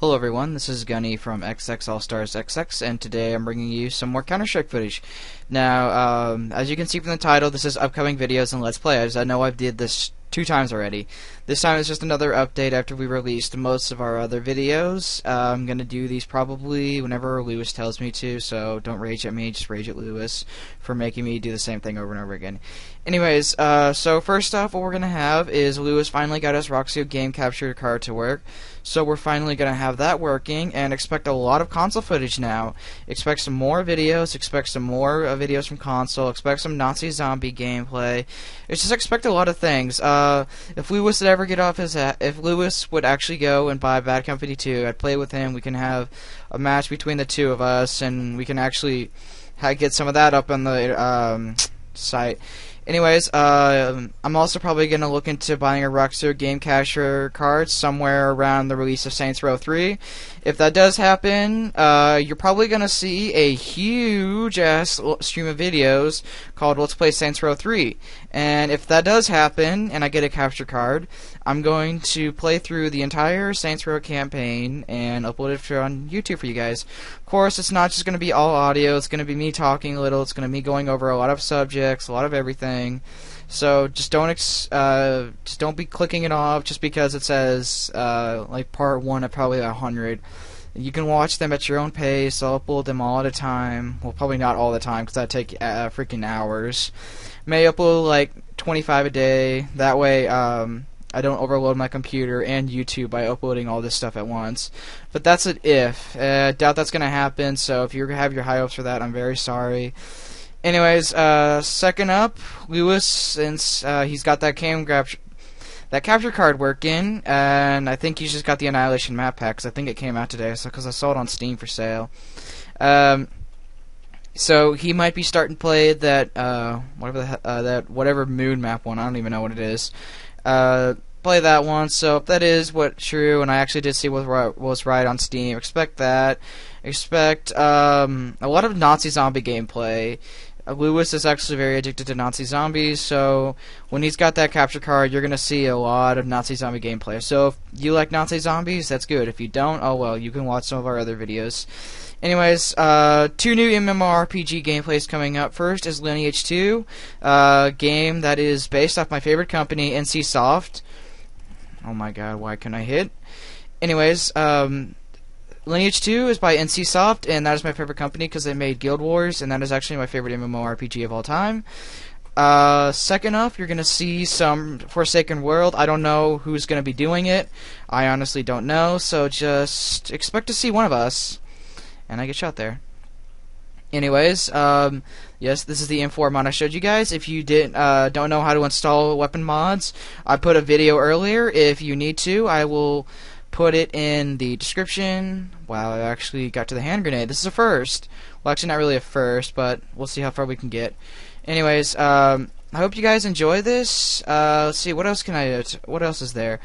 Hello everyone, this is Gunny from XX All Stars XX, and today I'm bringing you some more Counter-Strike footage. Now, um, as you can see from the title, this is upcoming videos and Let's Play. As I know I've did this two times already. This time it's just another update after we released most of our other videos. Uh, I'm gonna do these probably whenever Lewis tells me to, so don't rage at me, just rage at Lewis for making me do the same thing over and over again. Anyways, uh, so first off, what we're gonna have is Lewis finally got his Roxio game capture card to work. So we're finally gonna have that working, and expect a lot of console footage now. Expect some more videos. Expect some more uh, videos from console. Expect some Nazi zombie gameplay. It's just expect a lot of things. Uh, if Lewis would ever get off his, if Lewis would actually go and buy Bad Company 2, I'd play with him. We can have a match between the two of us, and we can actually get some of that up on the um, site. Anyways, uh, I'm also probably going to look into buying a Roxio Game Capture card somewhere around the release of Saints Row 3. If that does happen, uh, you're probably going to see a huge ass stream of videos called Let's Play Saints Row 3. And if that does happen, and I get a capture card, I'm going to play through the entire Saints Row campaign and upload it on YouTube for you guys. Of course, it's not just going to be all audio. It's going to be me talking a little. It's going to be me going over a lot of subjects, a lot of everything. So just don't ex- uh, just don't be clicking it off just because it says uh, like part one of probably a hundred. You can watch them at your own pace. I'll upload them all at a time. Well, probably not all the time because that take uh, freaking hours. May upload like 25 a day. That way, um, I don't overload my computer and YouTube by uploading all this stuff at once. But that's an if. Uh, doubt that's gonna happen. So if you have your high hopes for that, I'm very sorry. Anyways, uh, second up, Lewis, since uh, he's got that cam grab that capture card working, and I think he's just got the Annihilation map pack because I think it came out today, so because I saw it on Steam for sale. Um, so he might be starting to play that uh, whatever the, uh, that whatever moon map one. I don't even know what it is. Uh, play that one. So if that is what true, and I actually did see what was right on Steam, expect that. Expect um, a lot of Nazi zombie gameplay. Uh, Lewis is actually very addicted to Nazi zombies, so when he's got that capture card, you're gonna see a lot of Nazi zombie gameplay. So if you like Nazi zombies, that's good. If you don't, oh well, you can watch some of our other videos. Anyways, uh, two new MMORPG gameplays coming up. First is Lineage 2, a uh, game that is based off my favorite company, NCSoft. Oh my god, why can I hit? Anyways, um, Lineage 2 is by NCSoft, and that is my favorite company because they made Guild Wars, and that is actually my favorite MMORPG of all time. Uh, second up, you're gonna see some Forsaken World. I don't know who's gonna be doing it. I honestly don't know, so just expect to see one of us. And I get shot there. Anyways, um, yes, this is the M4 mod I showed you guys. If you did uh, don't know how to install weapon mods, I put a video earlier. If you need to, I will put it in the description. Wow, I actually got to the hand grenade. This is a first. Well, actually, not really a first, but we'll see how far we can get. Anyways, um, I hope you guys enjoy this. Uh, let's see, what else can I? What else is there?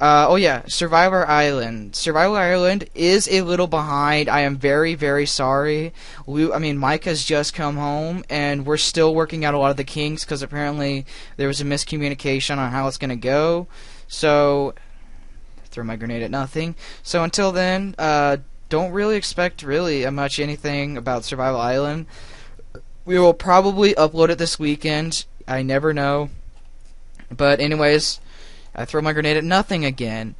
Uh, oh yeah, Survivor Island. Survivor Island is a little behind. I am very, very sorry. I mean, Mike has just come home, and we're still working out a lot of the kinks because apparently there was a miscommunication on how it's gonna go. So throw my grenade at nothing. So until then, uh, don't really expect really much anything about Survival Island. We will probably upload it this weekend. I never know. But anyways, I throw my grenade at nothing again.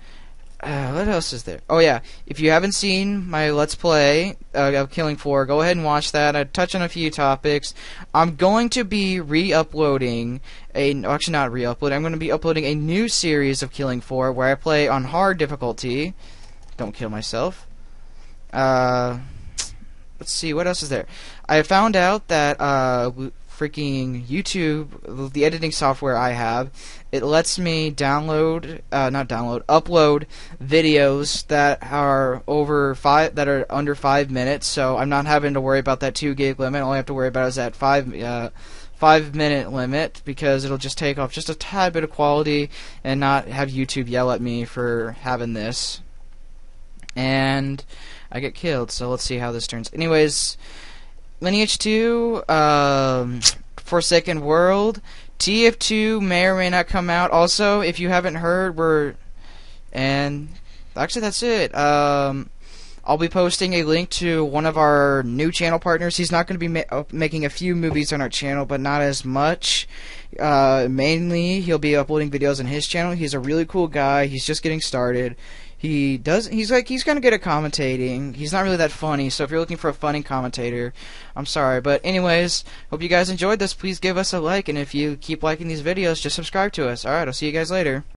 Uh, what else is there? Oh yeah, if you haven't seen my Let's Play uh, of Killing Floor, go ahead and watch that. I touch on a few topics. I'm going to be re-uploading a actually not re-uploading. I'm going to be uploading a new series of Killing Floor where I play on hard difficulty. Don't kill myself. Uh, let's see what else is there. I found out that uh, freaking YouTube, the editing software I have, it lets me download, uh, not download, upload videos that are over five, that are under five minutes. So I'm not having to worry about that two gig limit. All I have to worry about is that five, uh, five minute limit because it'll just take off just a tad bit of quality and not have YouTube yell at me for having this. And I get killed. So let's see how this turns. Anyways. Lineage 2, um, Forsaken World, TF2 may or may not come out. Also, if you haven't heard, we're and actually, that's it. Um, I'll be posting a link to one of our new channel partners. He's not going to be ma- making a few movies on our channel, but not as much. Uh, mainly, he'll be uploading videos on his channel. He's a really cool guy. He's just getting started. He does. He's like he's kind of good at commentating. He's not really that funny. So if you're looking for a funny commentator, I'm sorry. But anyways, hope you guys enjoyed this. Please give us a like, and if you keep liking these videos, just subscribe to us. All right, I'll see you guys later.